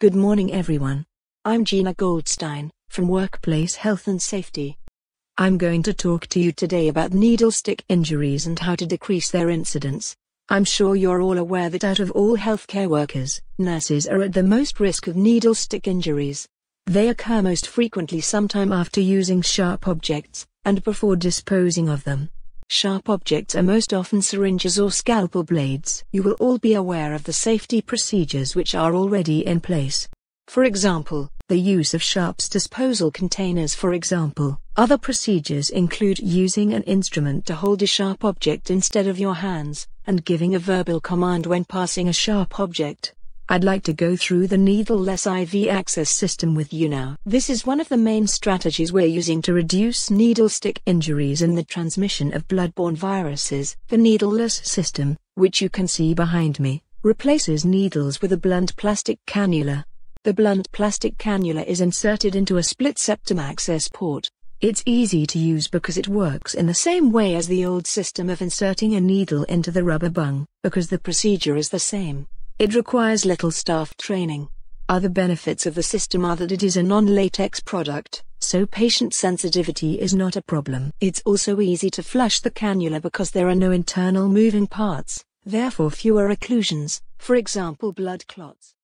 Good morning, everyone. I'm Gina Goldstein from Workplace Health and Safety. I'm going to talk to you today about needle stick injuries and how to decrease their incidence. I'm sure you're all aware that out of all healthcare workers, nurses are at the most risk of needle stick injuries. They occur most frequently sometime after using sharp objects, and before disposing of them. Sharp objects are most often syringes or scalpel blades. You will all be aware of the safety procedures which are already in place. For example, the use of sharps disposal containers for example. Other procedures include using an instrument to hold a sharp object instead of your hands, and giving a verbal command when passing a sharp object. I'd like to go through the needleless IV access system with you now. This is one of the main strategies we're using to reduce needle stick injuries and the transmission of bloodborne viruses. The needleless system, which you can see behind me, replaces needles with a blunt plastic cannula. The blunt plastic cannula is inserted into a split septum access port. It's easy to use because it works in the same way as the old system of inserting a needle into the rubber bung, because the procedure is the same. It requires little staff training. Other benefits of the system are that it is a non-latex product, so patient sensitivity is not a problem. It's also easy to flush the cannula because there are no internal moving parts, therefore fewer occlusions, for example blood clots.